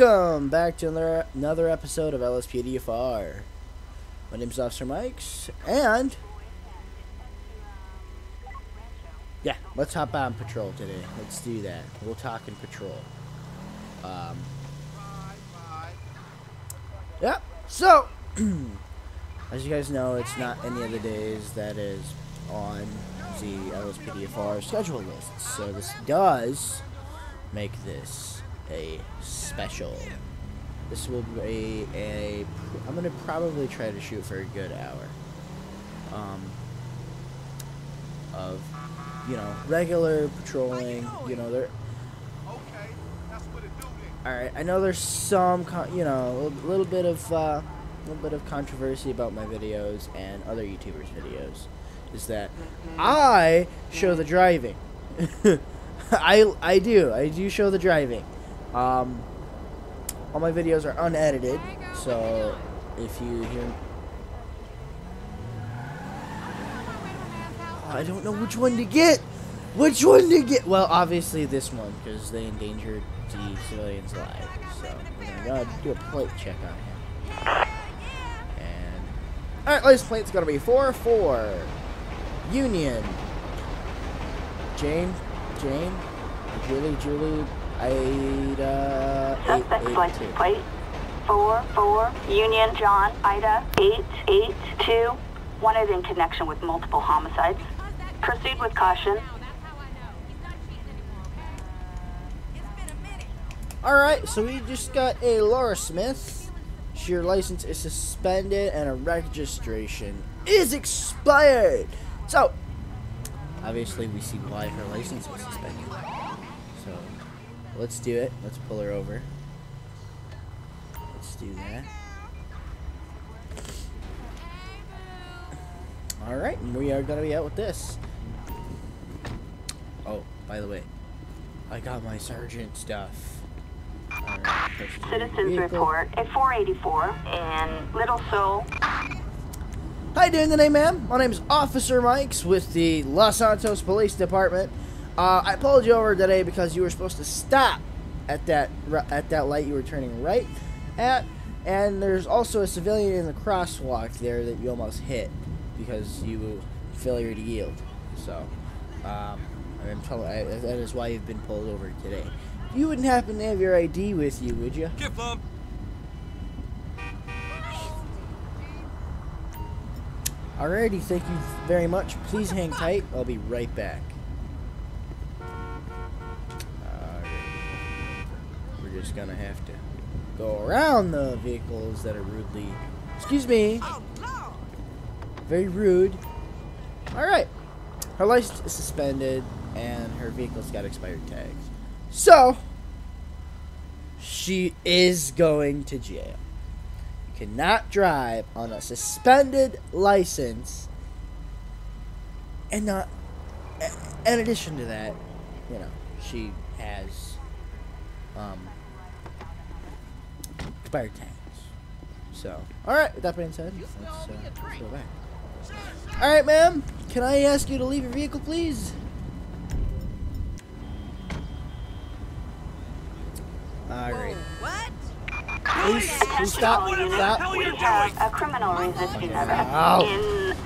welcome back to another, another episode of LSPDFR. My name's Officer Mikes, and yeah, let's hop on patrol today. Let's do that. We'll talk in patrol. Um, yeah, so as you guys know, it's not any of the days that is on the LSPDFR schedule list. So this does make this a special. This will be a. I'm gonna probably try to shoot for a good hour. Um. Of, you know, regular patrolling. You know, there. All right, I know there's some, con- you know, a little bit of, uh, a little bit of controversy about my videos and other YouTubers' videos. Is that I show the driving. I I do. I do show the driving. Um, all my videos are unedited, so if you hear, Oh, I don't know which one to get. Which one to get? Well, obviously this one because they endangered the civilians' lives. So we're gonna do a plate check on him. And all right, license plate's gonna be four four Union. Jane, Jane, Julie, Julie, Ida, Suspect eight, license two. plate four four Union John Ida eight eight two wanted in connection with multiple homicides. Proceed with caution. All right, so we just got a Laura Smith. Your license is suspended and a registration is expired. So, obviously, we see why her license was suspended. Let's do it. Let's pull her over. Let's do that. All right, we are gonna be out with this. Oh, by the way, I got my sergeant stuff. Right, push to the Citizens report at 484 in Little Seoul. How you doing today, ma'am? My name is Officer Mikes with the Los Santos Police Department. Uh, I pulled you over today because you were supposed to stop at that at that light you were turning right at, and there's also a civilian in the crosswalk there that you almost hit because you failure to yield. So, um, I'm telling I, that is why you've been pulled over today. You wouldn't happen to have your ID with you, would you? Give them. Alrighty, thank you very much. Please hang tight. I'll be right back. We're just gonna have to go around the vehicles that are rudely. Excuse me. Very rude. Alright. Her license is suspended and her vehicle's got expired tags. So, she is going to jail You cannot drive on a suspended license and not in addition to that you know she has um expired tags so all right with that being said let's, uh, let's go back all right ma'am can i ask you to leave your vehicle please all right What? please please stop What stop We have a criminal resisting Ow. arrest in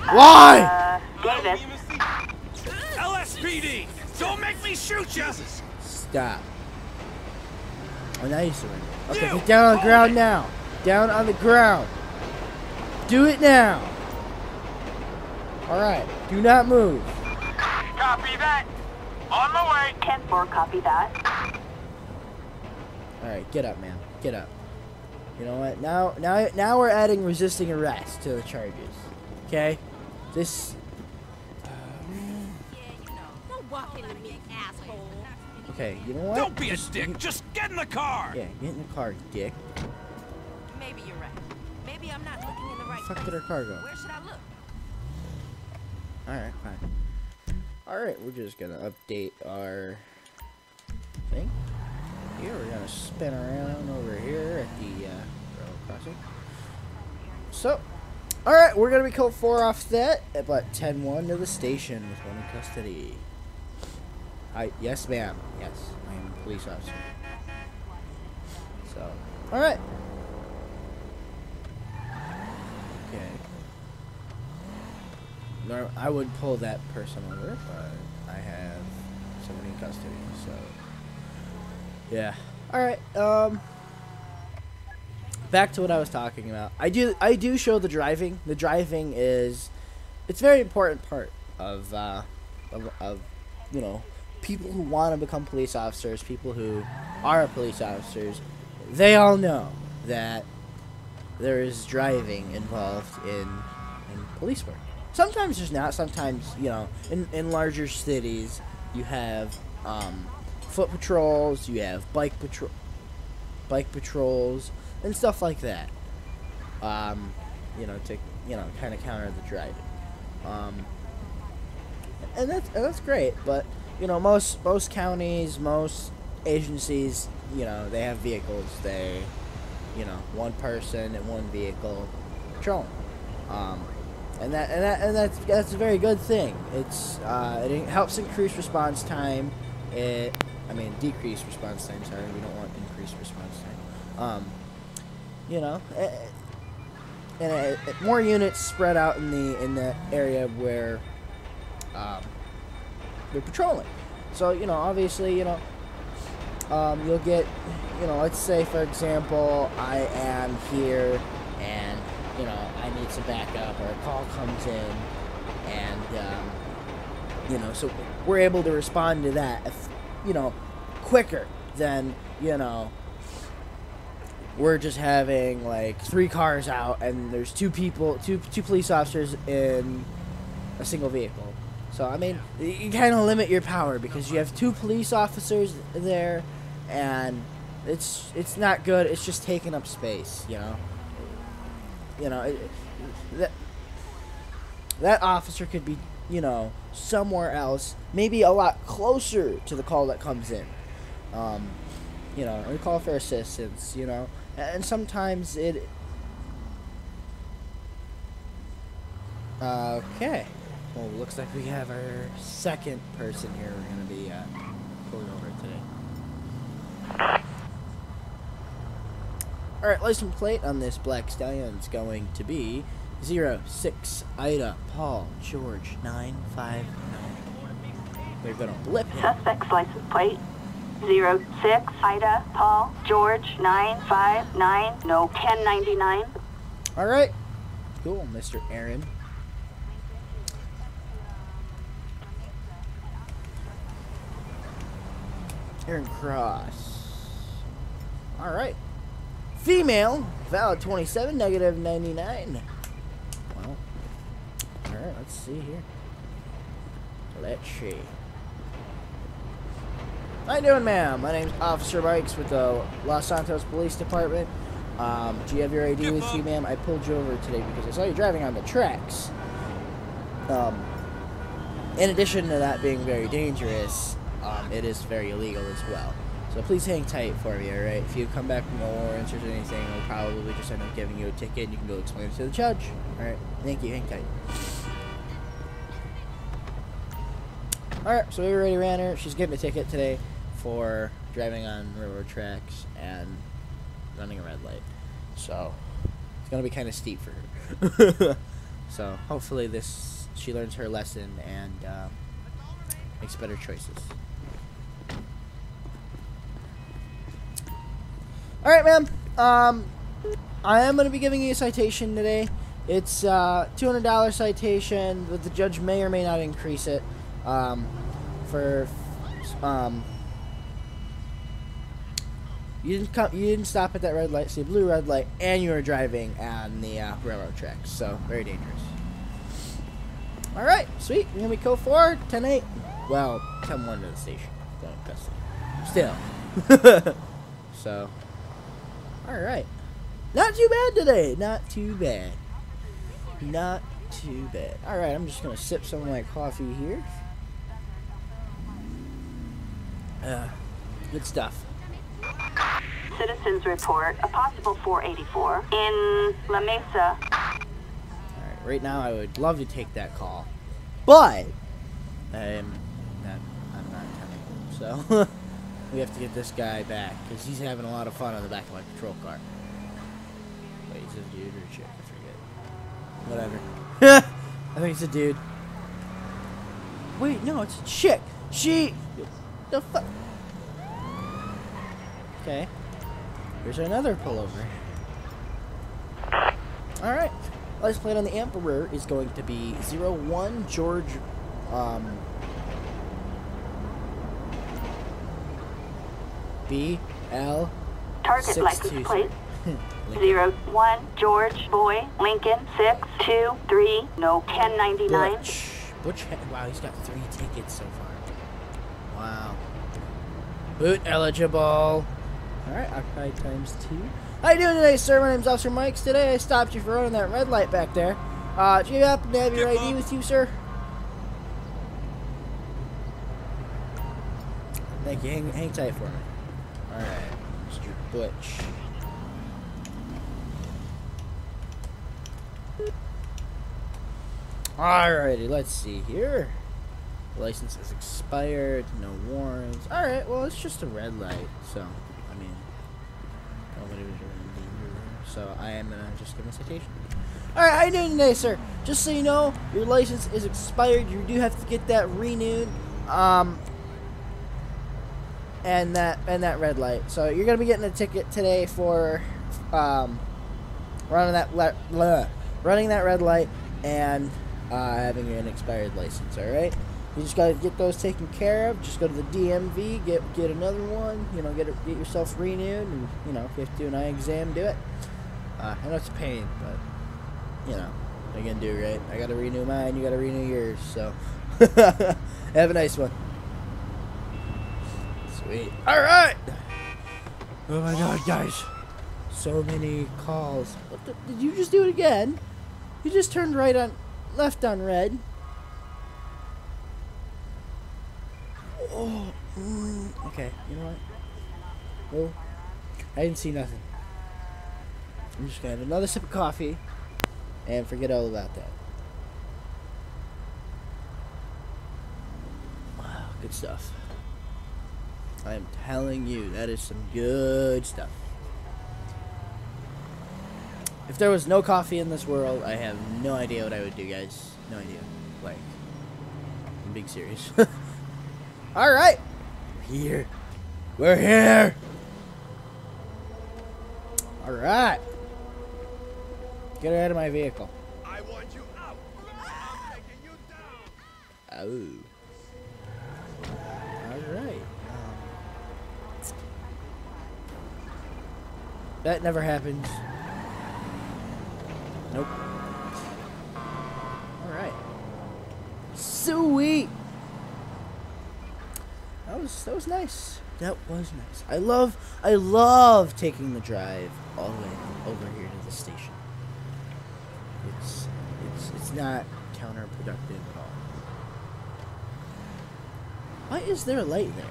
uh, Why? uh, Davis. LSPD! Don't make me shoot you! Stop. Oh, now you surrender. Okay, get down on the ground now. Down on the ground. Do it now. All right. Do not move. Copy that! On my way! 10-4, copy that. All right, get up, man. Get up. You know what? Now, now, now we're adding resisting arrest to the charges. Okay? This. Okay. You know what? Don't be a Just- dick! you- Just get in the car! Yeah, get in the car, dick. Maybe you're right. Maybe I'm not looking in the right Fuck place. did our car go? Where should I look? All right, fine. All right, we're just gonna update our thing. Here, we're gonna spin around over here at the uh, railroad crossing. So, all right, we're gonna be called four off that, but 10-1 to the station with one in custody. I yes, ma'am. Yes, I am a police officer. So, all right. Okay. Nor I would pull that person over, but I have somebody in custody, so yeah. All right. Um. Back to what I was talking about. I do. I do show the driving. The driving is, it's a very important part of, uh, of, of you know, people who want to become police officers, people who are police officers. They all know that there is driving involved in in police work. Sometimes there's not. Sometimes you know, in in larger cities, you have um, foot patrols, you have bike patrol, bike patrols, and stuff like that. Um, you know, to you know, kind of counter the driving. Um, and that's and that's great, but you know, most most counties, most agencies, you know, they have vehicles. They, you know, one person and one vehicle patrolling. Um, and that and that and that's that's a very good thing. It's uh, it helps increase response time. It I mean decrease response time. Sorry, we don't want increased response time. Um, you know, eh, and it, it, more units spread out in the in the area where um, they're patrolling. So you know, obviously, you know, um, you'll get, you know, let's say for example, I am here and you know I need some backup or a call comes in, and um, you know, so we're able to respond to that, if, you know, quicker than you know we're just having like three cars out and there's two people two two police officers in a single vehicle so i mean you kind of limit your power because you have two police officers there and it's it's not good it's just taking up space you know? You know it, that that officer could be you know somewhere else maybe a lot closer to the call that comes in. Um, you know, or call for assistance, you know, and sometimes it. Okay, well, looks like we have our second person here. We're gonna be uh, pulling over today. All right, license plate on this black stallion is going to be zero six Ida Paul George nine five nine. They're gonna blip him. Suspect's license plate. Zero six Ida Paul George nine five nine no ten ninety nine. All right. Cool, Mr. Aaron. Aaron Cross. All right. Female, valid 27, negative 99. Well, all right, let's see here. Let's see. How you doing, ma'am? My name's Officer Mikes with the Los Santos Police Department. Um, do you have your ID with you, ma'am? I pulled you over today because I saw you driving on the tracks. Um, in addition to that being very dangerous, um, it is very illegal as well. So please hang tight for me, alright? If you come back with no warrants or anything, I'll probably just end up giving you a ticket and you can go explain it to the judge. Alright, thank you, hang tight. Alright, so we already ran her. She's getting a ticket today for driving on railroad tracks and running a red light. So it's gonna be kind of steep for her. so hopefully this she learns her lesson and uh, makes better choices. All right, ma'am. Um, I am gonna be giving you a citation today. It's uh, two hundred dollar citation, but the judge may or may not increase it um, for um, you didn't come. You didn't stop at that red light. See a blue red light, and you were driving on the uh, railroad tracks. So very dangerous. All right, sweet. You're gonna be code four, 10-8. Well, come one to the station. Still. so. All right. Not too bad today. Not too bad. Not too bad. All right, I'm just gonna sip some of my coffee here. Uh, good stuff. Citizens report a possible 484 in La Mesa. Alright, right now I would love to take that call. But I'm not I'm not. So we have to get this guy back because he's having a lot of fun on the back of my patrol car. Wait, he's a dude or a chick? I forget. Whatever. I think it's a dude. Wait, no, it's a chick. She. The fuck. Okay. Here's another pullover. Alright. License plate on the Emperor is going to be 01 George. Um. B. L. Target Six license two- plate. Lincoln. Zero one George Boy Lincoln six two three no ten ninety nine. Butch. Butch. Wow, he's got three tickets so far. Wow. Boot eligible. All right, occupied times two. How you doing today, sir? My name's Officer Mikes. Today I stopped you for running that red light back there. Uh, do you happen to have your Give ID up. with you, sir? Thank you. Hang, hang tight for me. All right, Mr. Butch. Alrighty, let's see here. License is expired, no warrants. Alright, well, it's just a red light, so, I mean, nobody was really danger so I am gonna just give a citation. Alright, how you doing today, sir? Just so you know, your license is expired. You do have to get that renewed. Um, and that and that red light. So you're gonna be getting a ticket today for um, running that le- running that red light and uh, having an expired license. All right. You just gotta get those taken care of. Just go to the DMV, get get another one. You know, get get yourself renewed, and you know if you have to do an eye exam, do it. Uh, I know it's a pain, but you know, you gonna do, right? I gotta renew mine. You gotta renew yours. So have a nice one. Sweet. All right. Oh my God, guys! So many calls. What the, did you just do it again? You just turned right on, left on red. Oh, mm, okay. You know what? Oh, I didn't see nothing. I'm just gonna have another sip of coffee and forget all about that. Wow, good stuff. I am telling you, that is some good stuff. If there was no coffee in this world, I have no idea what I would do, guys. No idea. Like, I'm being serious. All right, we're here. We're here. All right. Get her out of my vehicle. I want you out. I'm taking you down. Oh. All right. Um, that never happens. Nope. All right. Sweet. That was that was nice. That was nice. I love I love taking the drive all the way over here to the station. It's it's it's not counterproductive at all. Why is there a light there?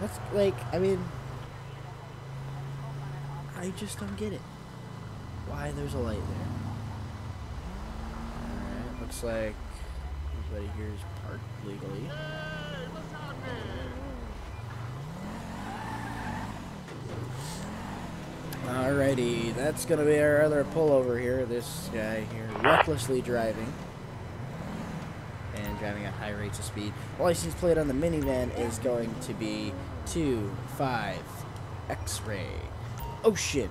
That's like, I mean, I just don't get it. Why there's a light there? Alright, looks like everybody here is parked legally. Alrighty, that's gonna be our other pullover here. This guy here recklessly driving and driving at high rates of speed. License plate on the minivan is going to be 2-5 X-ray Ocean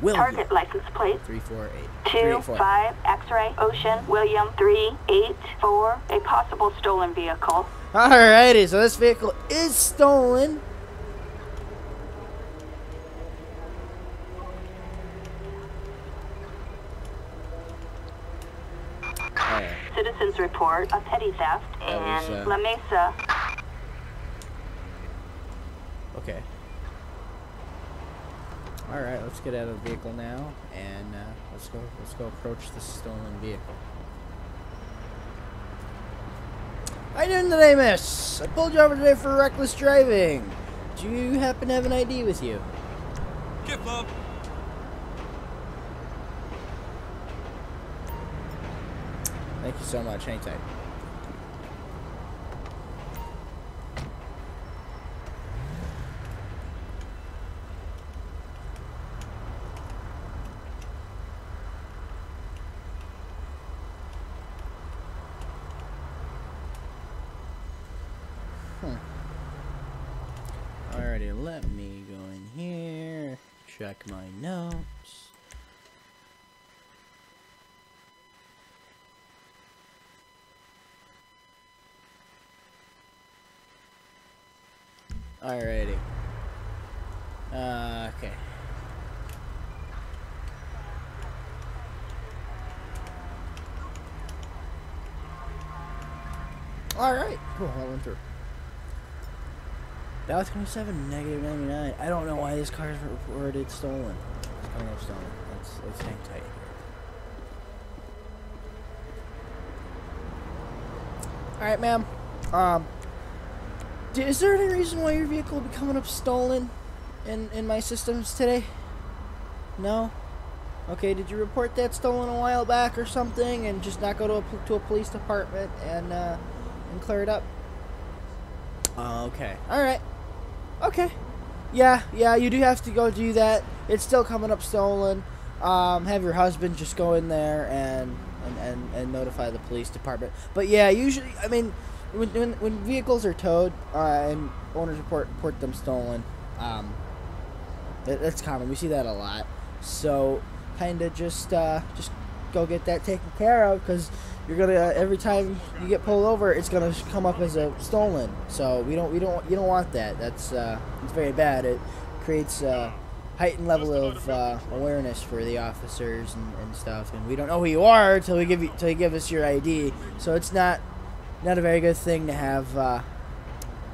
William Target license plate 348 two 384. five X-ray Ocean William three eight four. A possible stolen vehicle. Alrighty, so this vehicle is stolen. Citizens report a petty theft That was, in uh, La Mesa. Okay. All right, let's get out of the vehicle now, and uh, let's go. Let's go approach the stolen vehicle. How you doing today, miss? I pulled you over today for reckless driving. Do you happen to have an ID with you? Give up. Thank you so much. Hang tight. let me go in here, check my notes. Alrighty. Uh, okay. Alright, cool, I went through. Dallas 27, negative 99. I don't know why this car is reported stolen. It's coming up stolen. Let's, let's hang tight. Alright, ma'am. Um, is there any reason why your vehicle will be coming up stolen in, in my systems today? No? Okay, did you report that stolen a while back or something and just not go to a, to a police department and, uh, and clear it up? Oh, okay. Alright. Okay. Yeah, yeah, you do have to go do that. It's still coming up stolen. Um, have your husband just go in there and, and, and, and notify the police department. But yeah, usually, I mean, when, when, when vehicles are towed uh, and owners report, report them stolen, um, that, that's common. We see that a lot. So, kind of just uh, just go get that taken care of because you're gonna every time you get pulled over, it's gonna come up as a stolen. So we don't we don't you don't want that. That's uh, it's very bad. It creates a heightened level of uh, awareness for the officers and, and stuff. And we don't know who you are until we give you till you give us your ID. So it's not not a very good thing to have uh,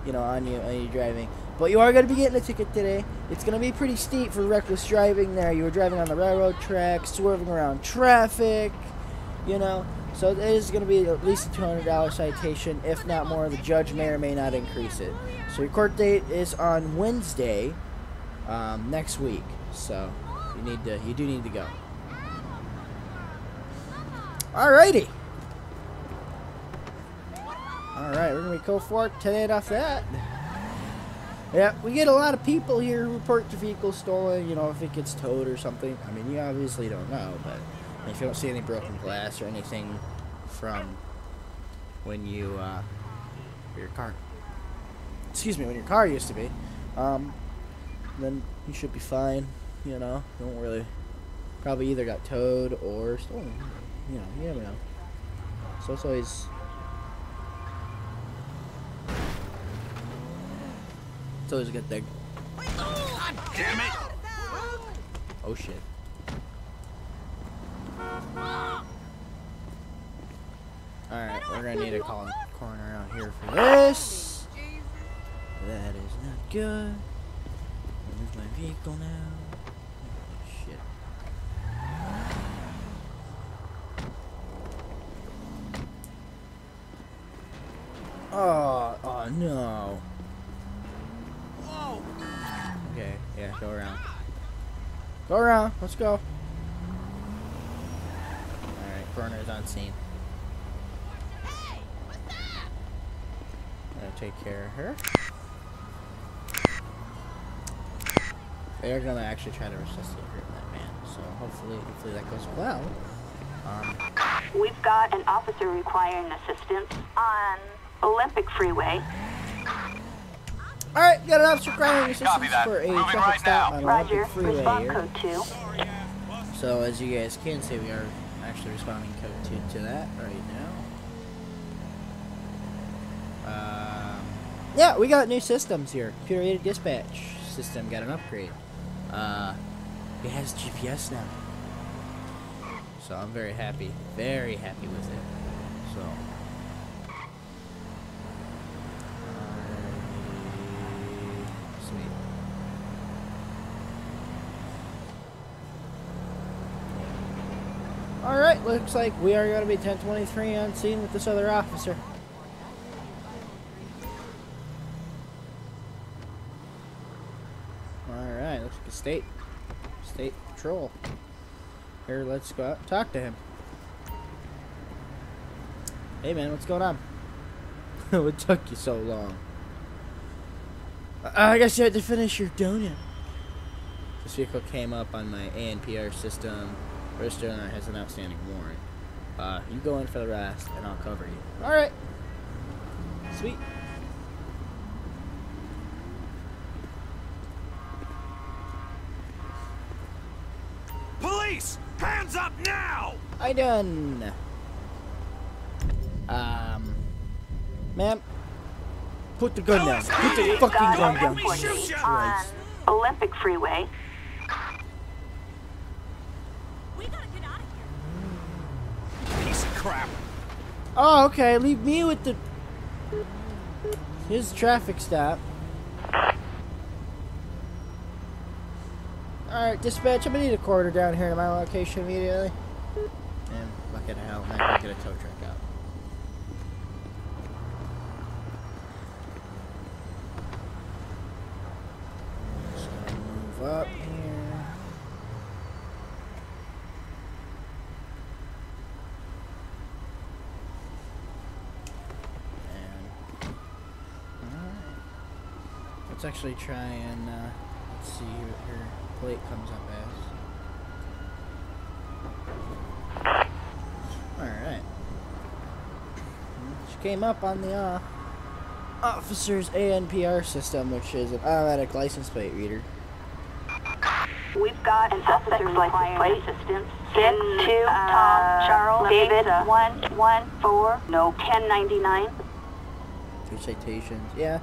you know on you on you driving. But you are going to be getting a ticket today. It's going to be pretty steep for reckless driving there. You were driving on the railroad track, swerving around traffic, you know. So it is going to be at least a $200 citation, if not more. The judge may or may not increase it. So your court date is on Wednesday um, next week. So you need to, you do need to go. Alrighty. Alright, we're going to be co fork 10 off that. Yeah, we get a lot of people here who report their vehicle stolen, you know, if it gets towed or something. I mean, you obviously don't know, but if you don't see any broken glass or anything from when you, uh, your car, excuse me, when your car used to be, um, then you should be fine, you know, don't really, probably either got towed or stolen, you know, you never know. So it's always It's always a good thing. God damn it! Oh shit. Alright, we're gonna need to call a coroner out here for this. That is not good. Move my vehicle now. Oh, shit. Oh, oh no. Whoa! Okay, yeah, go around. Go around, let's go. Alright, coroner's on scene. Gonna take care of her. They're gonna actually try to resuscitate that man, so hopefully, hopefully that goes well. Um, We've got an officer requiring assistance on Olympic Freeway. Alright, got an officer requiring assistance for a Moving traffic right stop now. on Roger. Olympic Freeway Respond here. code 2. So as you guys can see, we are actually responding code two to that right now. Um, yeah, we got new systems here. Computer aided dispatch system got an upgrade. Uh, it has GPS now. So I'm very happy, very happy with it. So. uh, Sweet. Alright, looks like we are going to be 1023 on scene with this other officer. Alright, looks like a state state patrol. Here, let's go out and talk to him. Hey man, what's going on? what took you so long? I I guess you had to finish your donut. This vehicle came up on my ANPR system. Rose Jedi has an outstanding warrant. Uh, you go in for the rest, and I'll cover you. All right. Sweet. Police! Hands up now! I done. Um, ma'am, put the gun down. Put the fucking gun down. Olympic Freeway crap. Oh, okay. Leave me with the his traffic stop. All right, dispatch. I'm gonna need a coroner down here to my location immediately. And fucking hell, man, I get a tow truck out. Just gonna move up here. And alright. Let's actually try and uh, let's see what her plate comes up as. Alright. She came up on the uh, officer's ANPR system, which is an automatic license plate reader. We've got an officer's license plate assistance. Six two Tom Charles David one one four no ten ninety nine. Two citations. Yeah.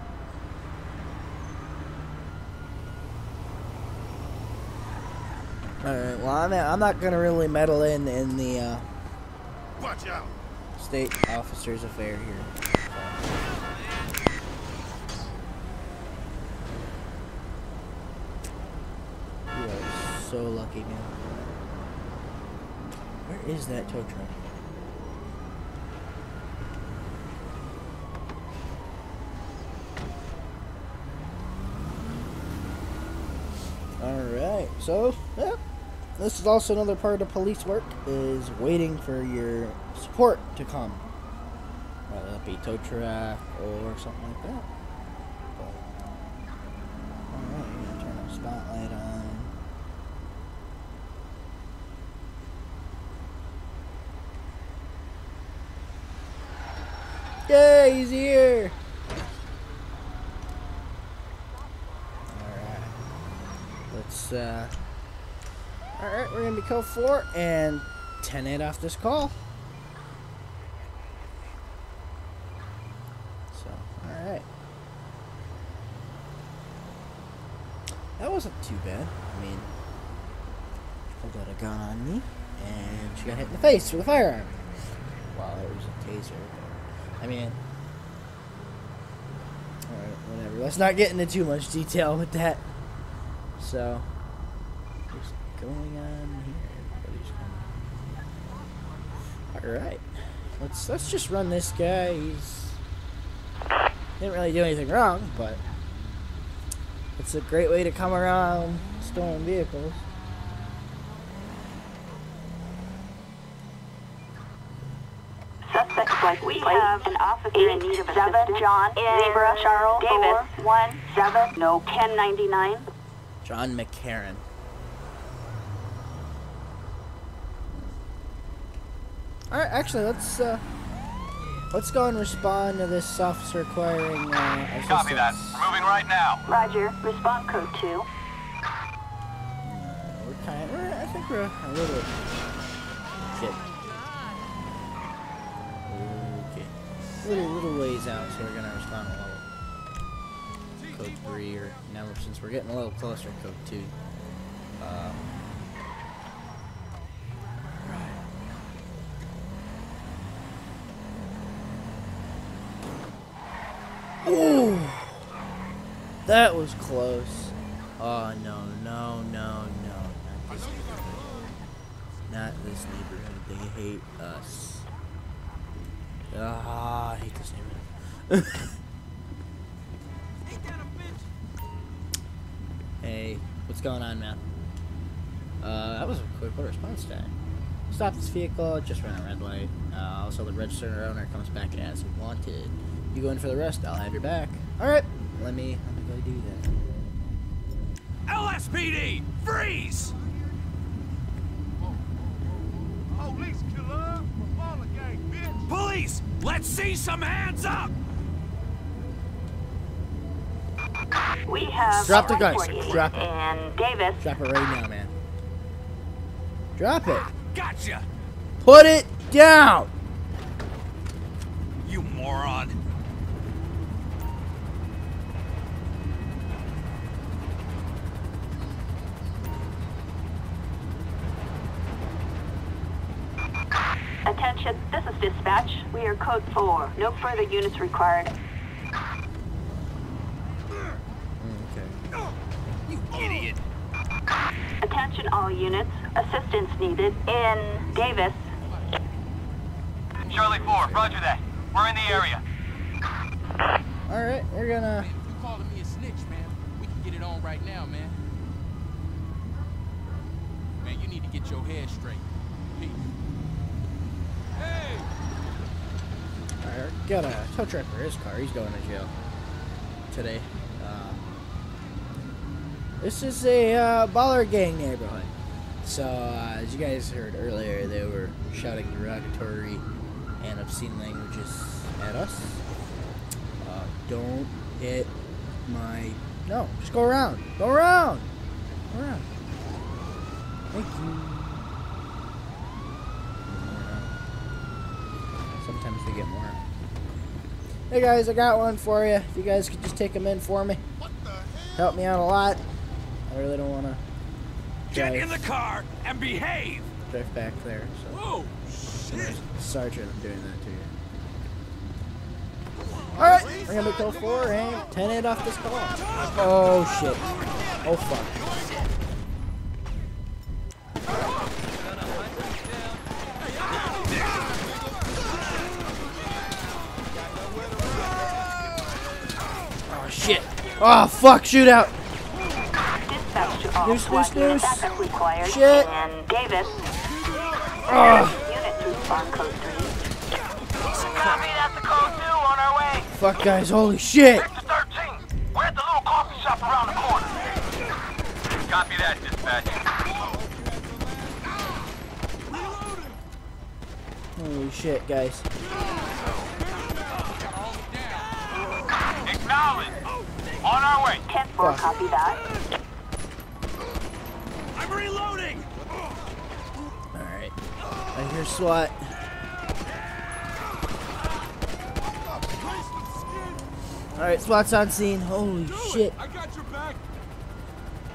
Alright, well, I'm, I'm not gonna really meddle in in the uh, Watch out. state officer's affair here. You are so lucky, man. Where is that tow truck? Alright, so, yeah. This is also another part of police work, is waiting for your support to come. Whether that be tow truck or something like that. Be code 4 and 10 8 off this call. So, alright. That wasn't too bad. I mean, I got a gun on me, and she got hit in the face with a firearm. Well, there was a taser. I mean, alright, whatever. Let's not get into too much detail with that. So, going on here? Everybody's coming. Alright. Let's let's just run this guy. He's didn't really do anything wrong, but it's a great way to come around stolen vehicles. Suspect like we have an officer in need of assistance. John Zebra Charles Davis one seven no ten ninety nine. John McCarran. Alright, actually let's uh let's go and respond to this officer requiring uh assistance. Copy that. We're moving right now. Roger. Respond code two. Uh, we're kind we're, I think we're a little shit. Okay. Little little ways out, so we're gonna respond a little code three or now since we're getting a little closer, code two. Um, that was close. Oh no, no, no, no, not this neighborhood. Not this neighborhood. They hate us. Ah, I hate this neighborhood. hey, what's going on, man? Uh, that was a quick response time. Stop this vehicle, just ran a red light. Uh, also, the registered owner comes back as wanted. You go in for the rest, I'll have your back. Alright, let me, let me go do that. LSPD! Freeze! Police killer! Ballas gang, bitch! Police! Let's see some hands up! We have Drop the gun. Drop it. and Davis. Drop it right now, man. Drop it. Gotcha! Put it down. We are code 4. No further units required. Okay. You idiot! Attention all units. Assistance needed in Davis. Charlie 4, roger that. We're in the area. All right, we're gonna. If you calling me a snitch, man, we can get it on right now, man. Man, you need to get your head straight. Peace. Hey! All right, got a tow truck for his car. He's going to jail today. Uh, this is a uh, Ballas gang neighborhood. So, uh, as you guys heard earlier, they were shouting derogatory and obscene languages at us. Uh, don't hit my. No, just go around. Go around. Go around. Thank you. Sometimes we get more. Hey guys, I got one for you. If you guys could just take them in for me, help me out a lot. I really don't want to Get in the car and behave! drive back there. So, Whoa! Anyways, Sergeant, I'm doing that to you. All right, we're gonna code four and ten eight off this call. Oh shit! Oh fuck! Oh fuck! Shootout! Dispatch to all Noose, noose, noose. Required Shit. in Davis. Oh Unit to respond code 3. Copy, that's the code 2 on our way. fuck, guys! Holy shit! Victor 13, we're at the little coffee shop around the corner. Copy that, dispatch. Holy shit, guys! Acknowledge. On our way. 10-4, Fuck. copy that. I'm reloading! All right, I hear SWAT. All right, SWAT's on scene. Holy shit! I got your back.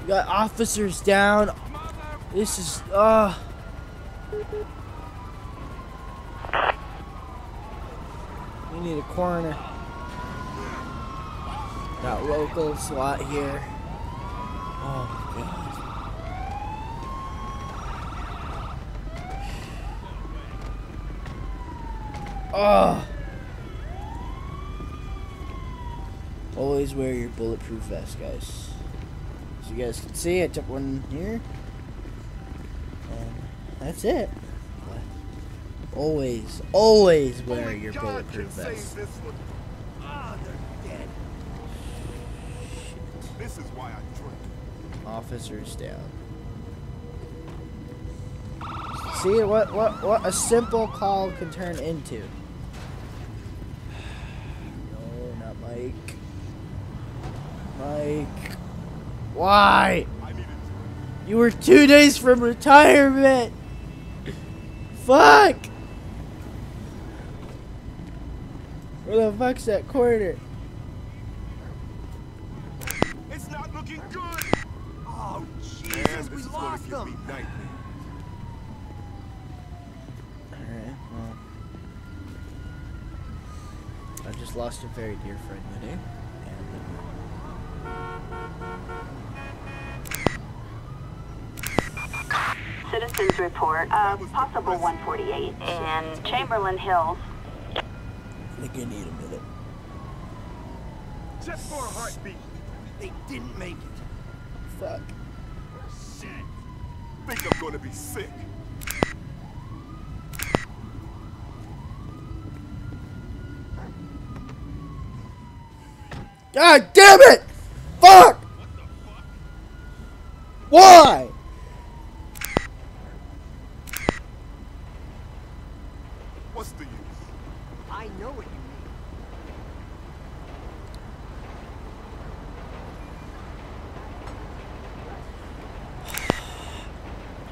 We got officers down. This is uh We need a coroner. Got local slot here. Oh my god. Oh. Always wear your bulletproof vest, guys. As you guys can see, I took one here. And that's it. But always, always wear your bulletproof vest. Officers down. See what what what a simple call can turn into. No, not Mike. Mike. Why? You were two days from retirement. Fuck. Where the fuck's that coroner? It's not looking good. Oh, Jesus, we lost. Alright, well. I just lost a very dear friend today. And, Citizens report a possible 148 in Chamberlain Hills. uh, I think I need a minute. Just for a heartbeat. They didn't make it. Fuck. Think I'm gonna be sick. God damn it! Fuck! Why? What's the use? I know what you mean.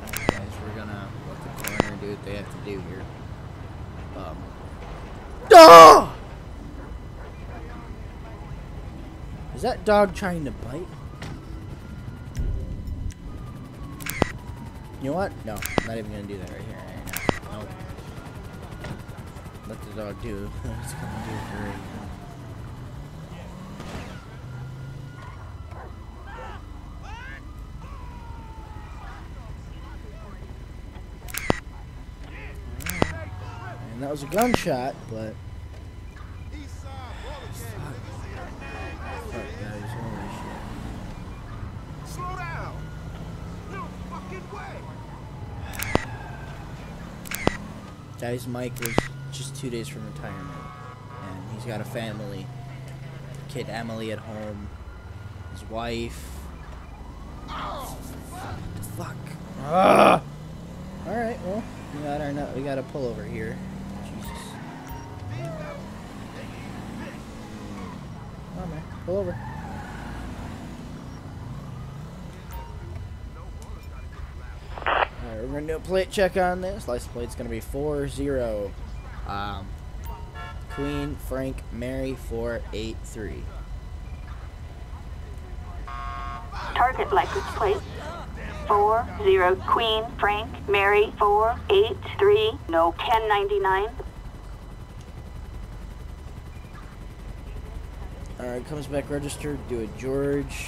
Alright, guys, we're gonna they have to do here. Um. Ah! Is that dog trying to bite? You know what? No, I'm not even gonna do that right here. Right now. Nope. Let the dog do it's gonna do for that was a gunshot, but. Fuck, guys, holy shit. Slow down! No fucking way! Guys, Mike was just two days from retirement, and he's got a family. Kid Emily at home, his wife. What the fuck. Ah! All right, well, we got our nut. We got a pullover here. Pull over. Alright, we're going to do a plate check on this. License plate's going to be 40. Um, Queen Frank Mary 483. Target license plate 40 Queen Frank Mary 483 no 1099 Alright, comes back registered. Do a George.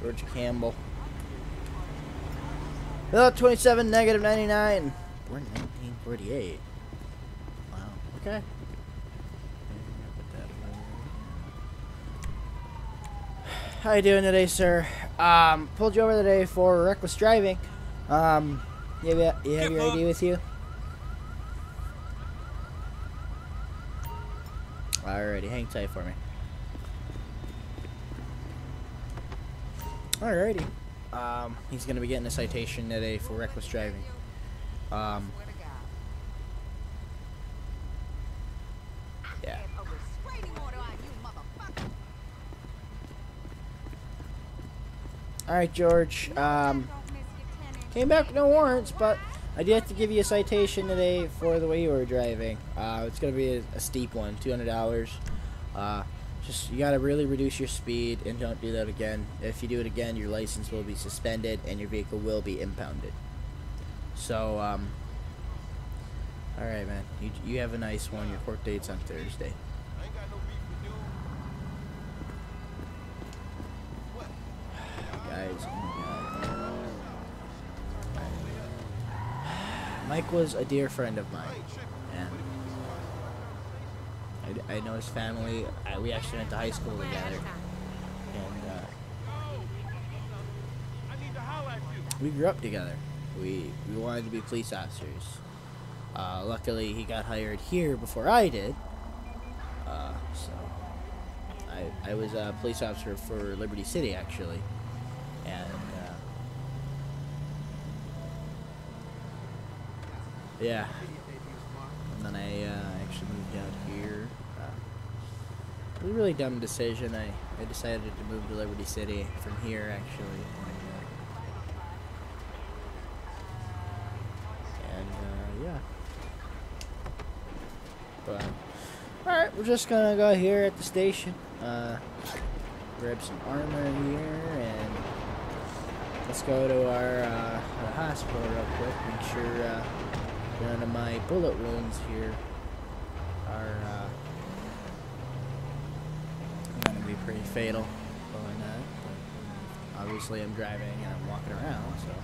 George Campbell. Bill 27, negative 99. Born 1948. Wow, okay. How you doing today, sir? Um, pulled you over today for reckless driving. Um, you have, you have your ID with you? Alrighty, hang tight for me. Alrighty. Um, he's gonna be getting a citation today for reckless driving. Um, yeah. A restraining order on you, motherfucker. Alright, George. Um, came back with no warrants, but I do have to give you a citation today for the way you were driving. Uh, it's gonna be a, a steep one, two hundred dollars. Uh, just you gotta really reduce your speed and don't do that again. If you do it again, your license will be suspended and your vehicle will be impounded. So, um, all right, man. You you have a nice one. Your court date's on Thursday. Guys, Mike was a dear friend of mine, and I, I know his family. I, we actually went to high school together, and uh, we grew up together. We we wanted to be police officers. Uh, luckily, he got hired here before I did. Uh, so I I was a police officer for Liberty City actually, and. Uh, Yeah. And then I uh, actually moved out here. Uh, it was a really dumb decision. I, I decided to move to Liberty City from here, actually. And, uh, and uh, yeah. But, alright, we're just gonna go here at the station. Uh, grab some armor here and let's go to our, uh, our hospital real quick. Make sure, uh, none of my bullet wounds here are uh, going to be pretty fatal or not. But obviously, I'm driving and I'm walking around, so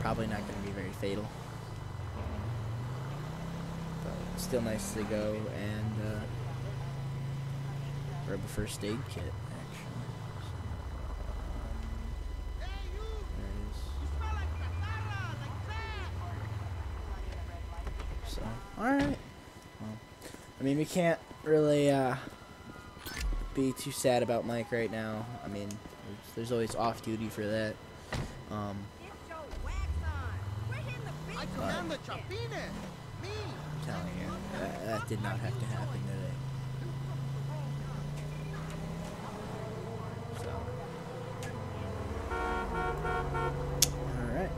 probably not going to be very fatal. But still nice to go and uh, grab a first aid kit. we can't really uh, be too sad about Mike right now. I mean, there's, there's always off duty for that. Um, I'm telling you, that, uh, that did not have to happen today. So. Alright.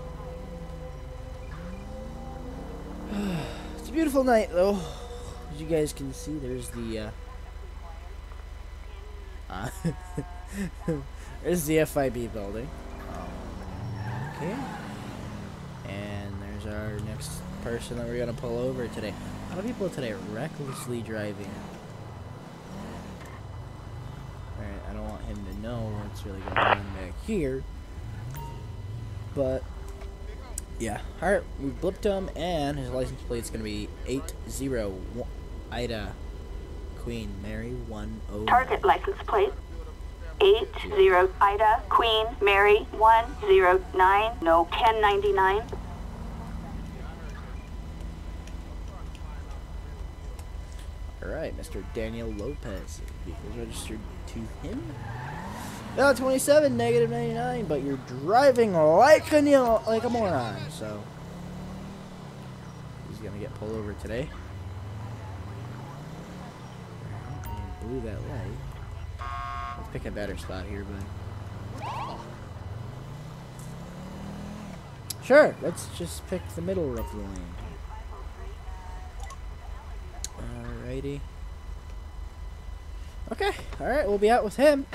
it's a beautiful night, though. As you guys can see, there's the. Uh, uh, there's the FIB building. Um, okay. And there's our next person that we're gonna pull over today. A lot of people today recklessly driving. Alright, I don't want him to know what's really going on back here. But yeah. Alright, we blipped him and his license plate's gonna be 80 Ida Queen Mary 10. Target license plate. 80 Ida Queen Mary 109 no 1099. Alright, Mr. Daniel Lopez. Vehicles registered to him. Yeah, 27, negative 99, but you're driving like a, like a moron, so. He's gonna get pulled over today. Alright, and blew that light. Let's pick a better spot here, but. Sure, let's just pick the middle of the lane. Alrighty. Okay, alright, we'll be out with him.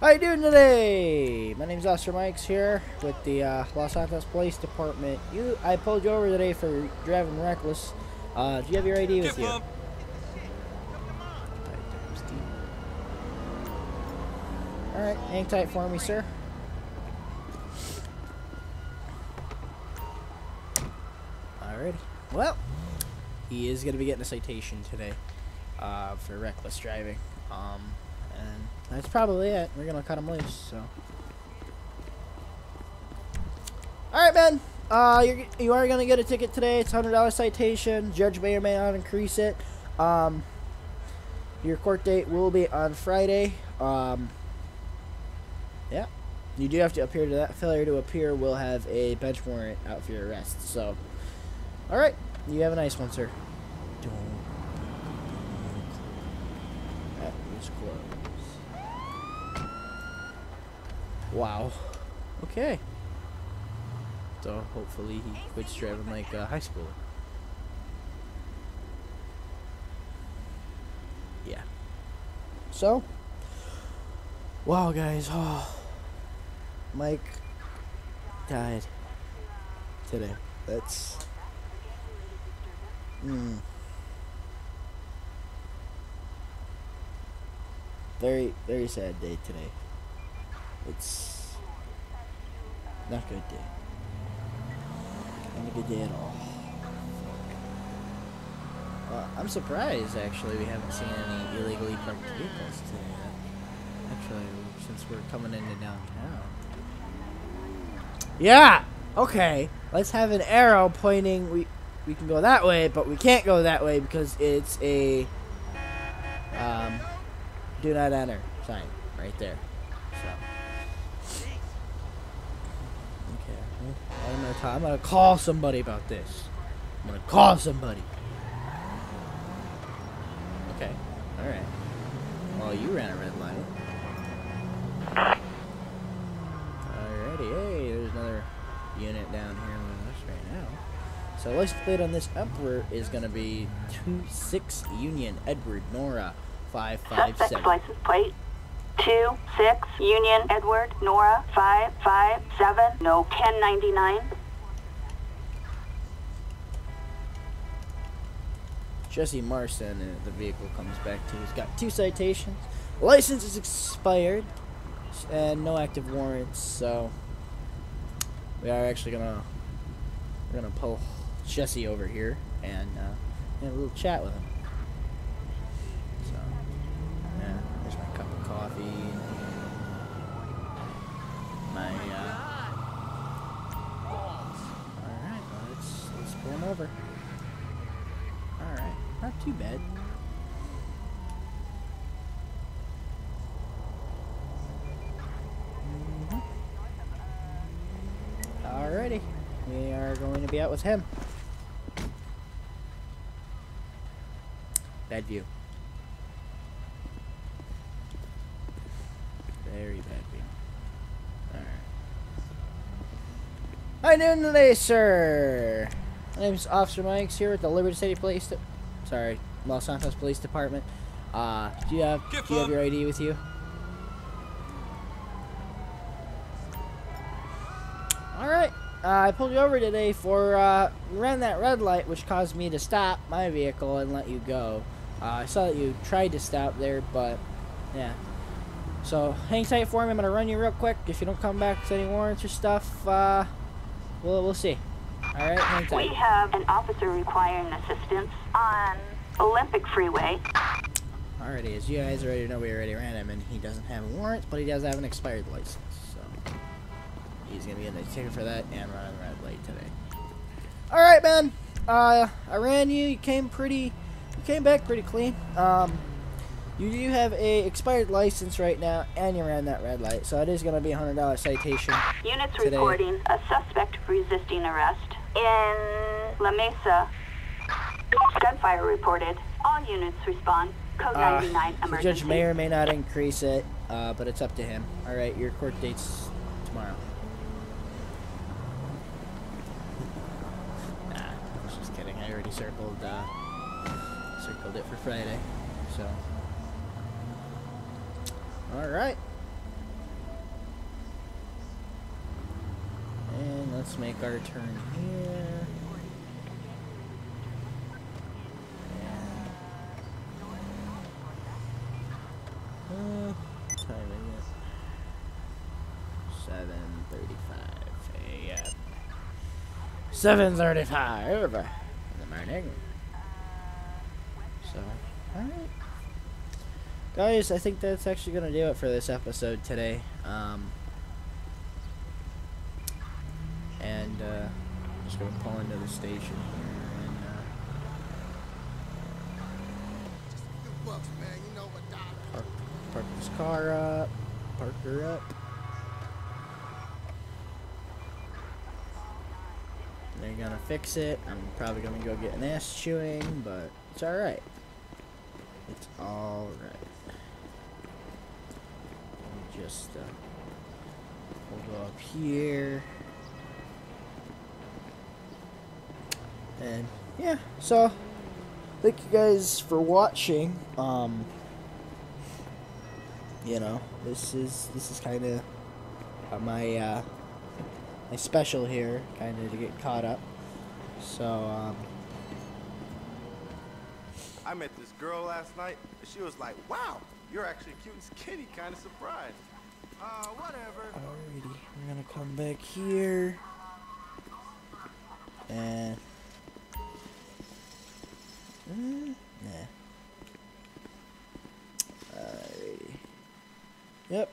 How you doing today? My name's Oscar Mikes here with the uh, Los Santos Police Department. You, I pulled you over today for driving reckless. Uh, do you have your ID with you? Alright, times Alright, hang tight for me, sir. Alrighty. Well, he is going to be getting a citation today uh, for reckless driving. Um, and that's probably it. We're to cut him loose, so. Alright, man. Uh, you're, you are to get a ticket today. It's $100 citation. Judge may or may not increase it. Um, your court date will be on Friday. Um, yeah. You do have to appear to that. Failure to appear will have a bench warrant out for your arrest. So, all right. You have a nice one, sir. Don't. That was close. Wow. Okay. So hopefully he quits driving like uh, high school. Yeah. So. Wow, guys. Oh. Mike died today. That's. Mm. Very, very sad day today. It's not a good day. Not a good day at all. Well, I'm surprised actually we haven't seen any illegally parked vehicles today. Actually, since we're coming into downtown. Yeah. Okay. Let's have an arrow pointing. We we can go that way, but we can't go that way because it's a um, do not enter sign right there. So. Okay. well, I'm gonna I'm gonna call somebody about this. I'm gonna call somebody. Okay. All right. Well, you ran a red light. Alrighty, hey, there's another unit down here with us right now. So license plate on this Emperor is gonna be two six Union Edward Nora five five Suspect seven. license plate. 26 Union Edward Nora 557 no 1099. Jesse Marson and the vehicle comes back to. He's got two citations. License is expired and no active warrants. So we are actually gonna we're gonna pull Jesse over here and uh, have a little chat with him. So yeah, there's my cup of coffee. My uh, all right, let's let's pull him over. All right, not too bad. Mhm. Alrighty, we are going to be out with him. Bad view. Very bad view. Alright. Doing today, sir? My name is Officer Mike's here with the Liberty City Police. De- Sorry, Los Santos Police Department. Uh, do you have Get do you have your ID with you? All right. Uh, I pulled you over today for uh, ran that red light, which caused me to stop my vehicle and let you go. Uh, I saw that you tried to stop there, but yeah. So hang tight for me. I'm gonna run you real quick. If you don't come back with any warrants or stuff, uh, we'll we'll see. All right, hang We have an officer requiring assistance on Olympic Freeway. Alrighty, as you guys already know, we already ran him, and he doesn't have a warrant, but he does have an expired license. So he's gonna be get a ticket for that and run a red light today. All right, man. Uh, I ran you. You came pretty. You came back pretty clean. Um, you do have a expired license right now, and you ran that red light, so it is gonna be a hundred dollar citation. Units Today. reporting a suspect resisting arrest in La Mesa. Gunfire reported. All units respond. Code Uh, 99 the emergency. judge may or may not increase it, uh, but it's up to him. All right, your court date's tomorrow. Nah, I was just kidding. I already circled uh, circled it for Friday. So, all right. And let's make our turn here. Uh, time is it? Seven thirty-five a.m. Seven thirty-five in the morning. So, all right, guys. I think that's actually gonna do it for this episode today. Um, and uh, just gonna pull into the station here and. Uh, Good bucks, man. You know what, Doc? Park, park this car up. Park her up. They're gonna fix it. I'm probably gonna go get an ass chewing, but it's alright. It's alright. Just, uh, we'll go up here. And, yeah, so, thank you guys for watching. Um, you know this is this is kind of my uh my special here kind of to get caught up so um I met this girl last night, and she was like, wow, you're actually cute and skinny, kind of surprised. Uh, whatever. alrighty we're gonna come back here and mm, nah alrighty yep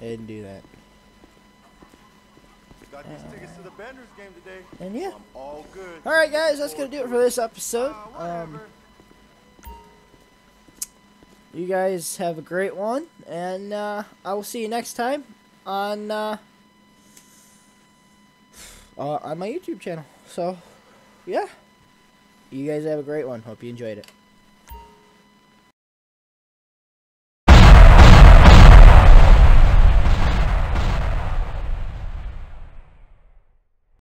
and do that Got these tickets to the Benders game today. and yeah I'm all good. All right, guys, that's gonna do it for this episode. Uh, Um, you guys have a great one, and uh, I will see you next time on uh, uh, on my YouTube channel. So, yeah, you guys have a great one. Hope you enjoyed it.